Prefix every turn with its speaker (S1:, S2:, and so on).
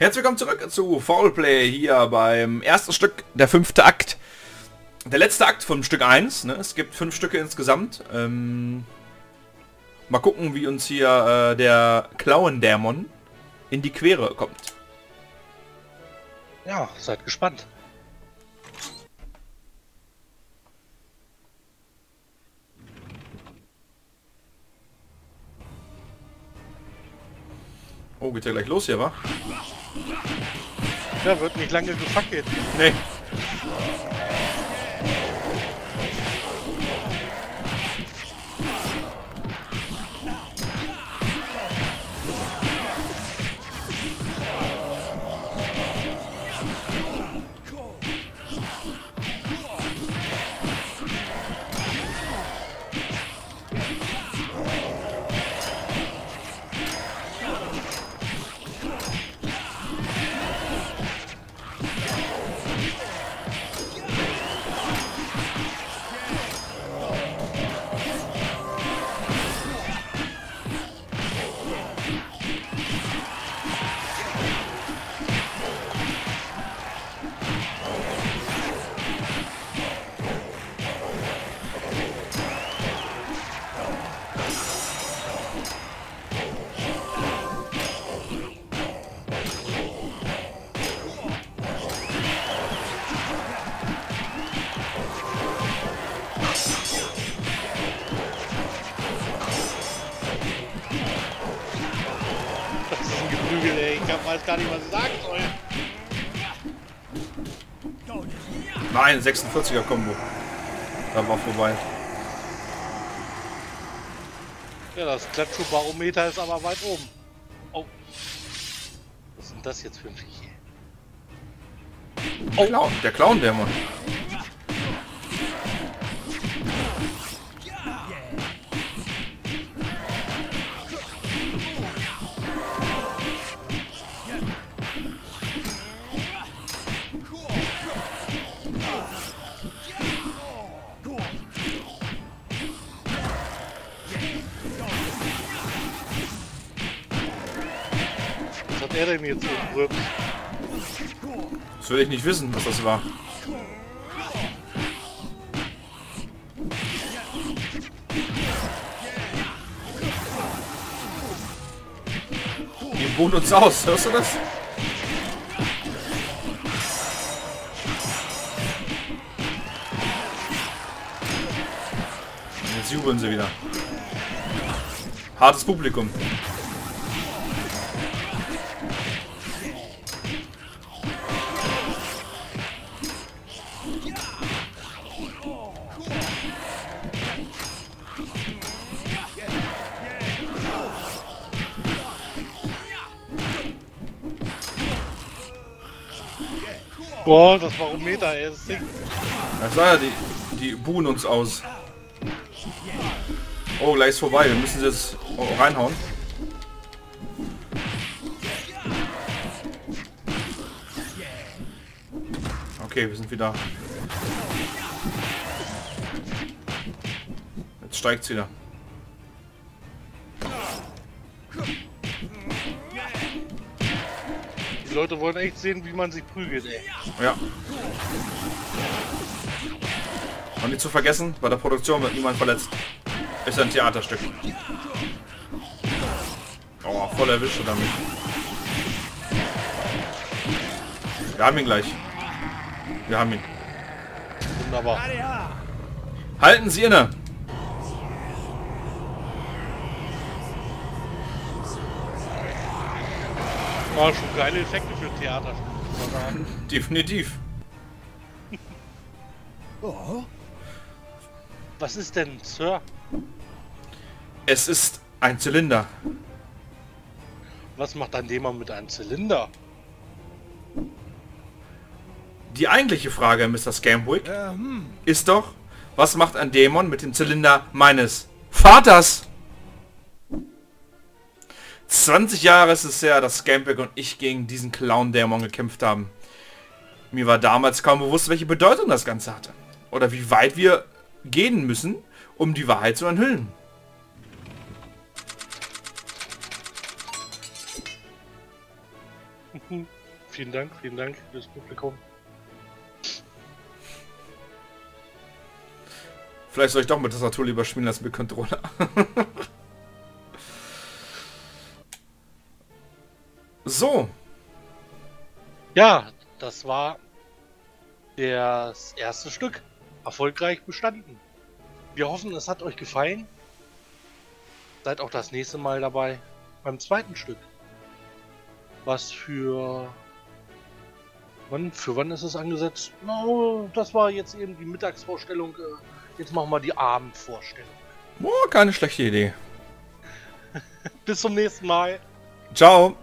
S1: Herzlich willkommen zurück zu Foulplay hier beim ersten Stück, der fünfte Akt. Der letzte Akt von Stück 1. Ne? Es gibt fünf Stücke insgesamt. Ähm, mal gucken, wie uns hier äh, der Klauendämon in die Quere kommt.
S2: Ja, seid gespannt.
S1: Oh, geht ja gleich los hier, wa?
S2: Ja, wird nicht lange gefackelt.
S1: Nee.
S2: Geprügel, ey. Ich hab- weiß gar nicht, was ich sagen soll.
S1: Nein, 46er Combo. Da war vorbei.
S2: Ja, das Klatschbarometer ist aber weit oben. Oh. Was ist denn das jetzt für ein Viech?
S1: Oh, Clown, der Clown-Dämon.
S2: Was hat er denn jetzt so?
S1: Das will ich nicht wissen, was das war. Die buhen uns aus, hörst du das? Jetzt jubeln sie wieder. Hartes Publikum.
S2: Boah, das Barometer, ey. Das Ding.
S1: Das war ja, die, die buhen uns aus. Oh, gleich ist vorbei. Wir müssen sie jetzt reinhauen. Okay, wir sind wieder. Jetzt steigt's wieder.
S2: Leute wollen echt sehen, wie man sich prügelt, ey.
S1: Ja. Und nicht zu vergessen, bei der Produktion wird niemand verletzt. Ist ein Theaterstück. Oh, voll erwischt damit. Wir haben ihn gleich. Wir haben ihn.
S2: Wunderbar.
S1: Halten Sie inne!
S2: War schon geile Effekte für ein Theater.
S1: Definitiv.
S2: Was ist denn, Sir?
S1: Es ist ein Zylinder.
S2: Was macht ein Dämon mit einem Zylinder?
S1: Die eigentliche Frage, Mr. Scamwick, ist doch, was macht ein Dämon mit dem Zylinder meines Vaters? 20 Jahre ist es her, dass Scamwick und ich gegen diesen Clown-Dämon gekämpft haben. Mir war damals kaum bewusst, welche Bedeutung das Ganze hatte. Oder wie weit wir gehen müssen, um die Wahrheit zu enthüllen.
S2: vielen Dank, vielen Dank fürs Publikum.
S1: Vielleicht soll ich doch mit Tastatur lieber spielen als mit Controller. so.
S2: Ja, das war das erste Stück. Erfolgreich bestanden. Wir hoffen, es hat euch gefallen. Seid auch das nächste Mal dabei beim zweiten Stück. Was für... Wann, für wann ist es angesetzt? No, das war jetzt eben die Mittagsvorstellung. Äh, jetzt machen wir die Abendvorstellung.
S1: Oh, keine schlechte Idee.
S2: Bis zum nächsten Mal.
S1: Ciao.